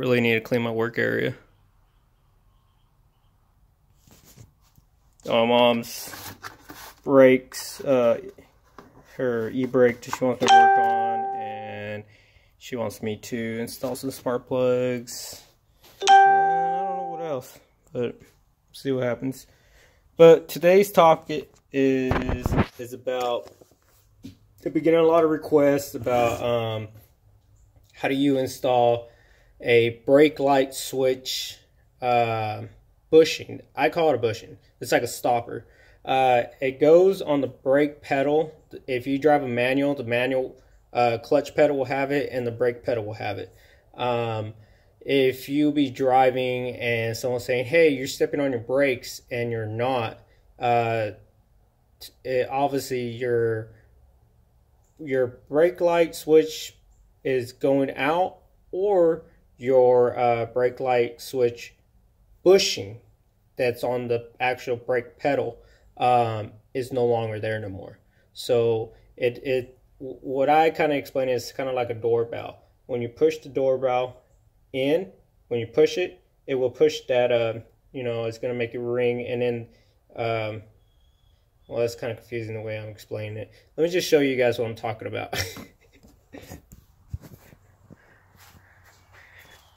Really need to clean my work area. Oh, mom's brakes, uh, her e-brake she wants me to work on, and she wants me to install some spark plugs. And I don't know what else, but see what happens. But today's topic is is about. I've been getting a lot of requests about um, how do you install a brake light switch uh, bushing. I call it a bushing. It's like a stopper. Uh, it goes on the brake pedal. If you drive a manual, the manual uh, clutch pedal will have it, and the brake pedal will have it. Um, if you be driving and someone's saying, "Hey, you're stepping on your brakes," and you're not, uh, it, obviously your your brake light switch is going out, or your uh, brake light switch bushing that's on the actual brake pedal um, is no longer there no more. So it it what I kind of explain is kind of like a doorbell. When you push the doorbell in, when you push it, it will push that. Uh, you know, it's gonna make it ring, and then. Um, well, that's kind of confusing the way I'm explaining it. Let me just show you guys what I'm talking about.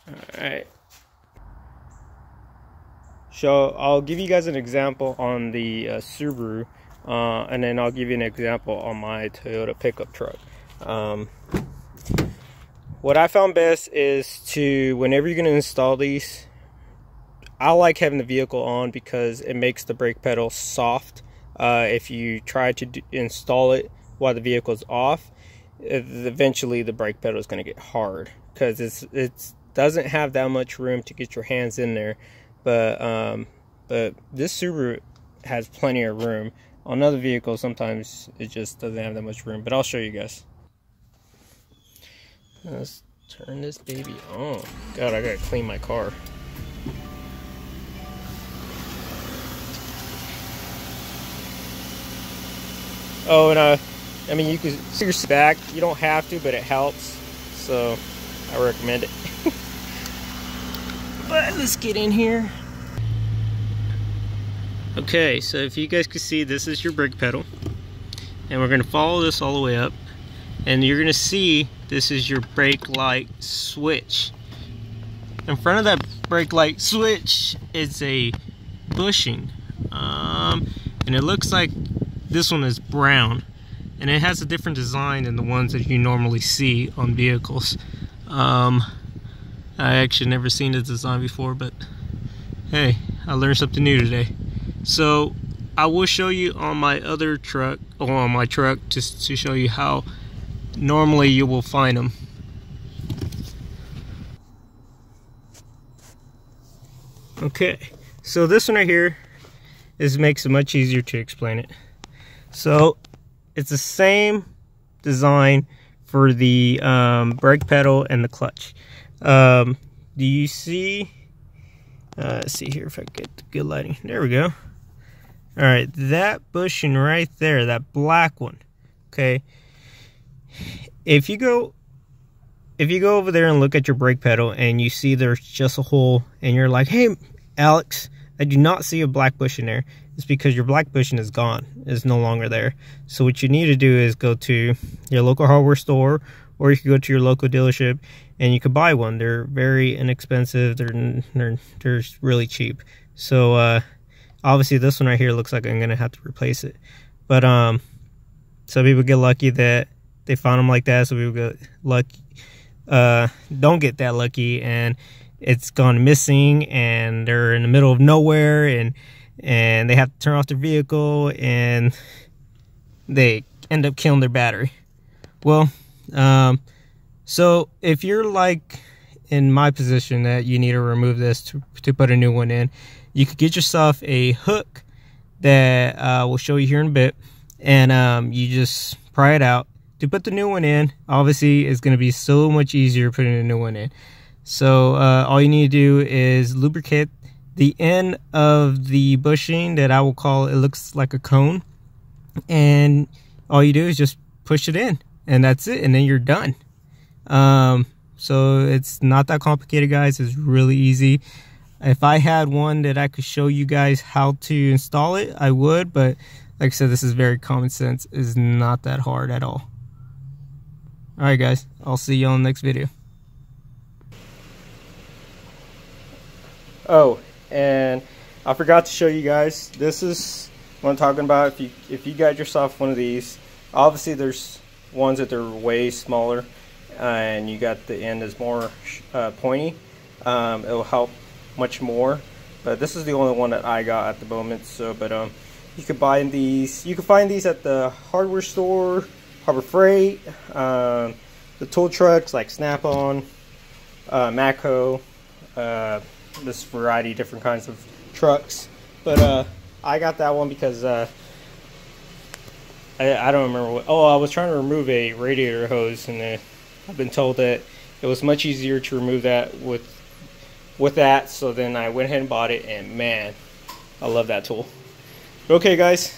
All right. So I'll give you guys an example on the uh, Subaru, uh, and then I'll give you an example on my Toyota pickup truck. Um, what I found best is to, whenever you're going to install these, I like having the vehicle on because it makes the brake pedal soft. Uh, if you try to install it while the vehicle is off, eventually the brake pedal is going to get hard because it's it doesn't have that much room to get your hands in there but um, but this Subaru has plenty of room. On other vehicles, sometimes it just doesn't have that much room. But I'll show you guys. Let's turn this baby on. God, I gotta clean my car. Oh, and uh, I mean, you can see your back. You don't have to, but it helps. So, I recommend it. But let's get in here. Okay, so if you guys can see, this is your brake pedal. And we're gonna follow this all the way up. And you're gonna see this is your brake light switch. In front of that brake light switch is a bushing. Um, and it looks like this one is brown. And it has a different design than the ones that you normally see on vehicles. Um, I actually never seen this design before, but hey, I learned something new today. So I will show you on my other truck, or on my truck, just to show you how normally you will find them. Okay, so this one right here is makes it much easier to explain it. So it's the same design for the um, brake pedal and the clutch. Um, do you see? Uh, let's see here if I get the good lighting. There we go. All right, that bushing right there, that black one. Okay. If you go, if you go over there and look at your brake pedal and you see there's just a hole, and you're like, "Hey, Alex, I do not see a black bushing there." It's because your black bushing is gone. It's no longer there. So what you need to do is go to your local hardware store or you could go to your local dealership and you could buy one. They're very inexpensive. They're they're, they're really cheap. So uh, obviously this one right here looks like I'm gonna have to replace it. But um, some people get lucky that they found them like that. Some people get lucky, uh, don't get that lucky, and it's gone missing, and they're in the middle of nowhere, and and they have to turn off their vehicle, and they end up killing their battery. Well, um, so if you're like in my position that you need to remove this to, to put a new one in, you could get yourself a hook that uh, we'll show you here in a bit. And um, you just pry it out. To put the new one in, obviously, it's going to be so much easier putting a new one in. So uh, all you need to do is lubricate the end of the bushing that I will call, it looks like a cone. And all you do is just push it in and that's it and then you're done um, So it's not that complicated, guys. It's really easy. If I had one that I could show you guys how to install it, I would. But like I said, this is very common sense. It's not that hard at all. All right, guys. I'll see you on the next video. Oh, and I forgot to show you guys. This is what I'm talking about. If you if you got yourself one of these, obviously there's ones that are way smaller, and you got the end is more uh, pointy. Um, it'll help much more. But this is the only one that I got at the moment. So, but um, you can buy these. You can find these at the hardware store, Harbor Freight, um, the tool trucks like Snap-on, uh, Matco. Uh, this variety of different kinds of trucks. But uh, I got that one because uh, I, I don't remember what. Oh, I was trying to remove a radiator hose, and uh, I've been told that it was much easier to remove that with with that. So then I went ahead and bought it, and man, I love that tool. Okay, guys,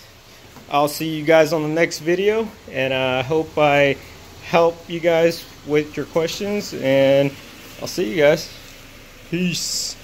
I'll see you guys on the next video, and I uh, hope I help you guys with your questions, and I'll see you guys. Peace.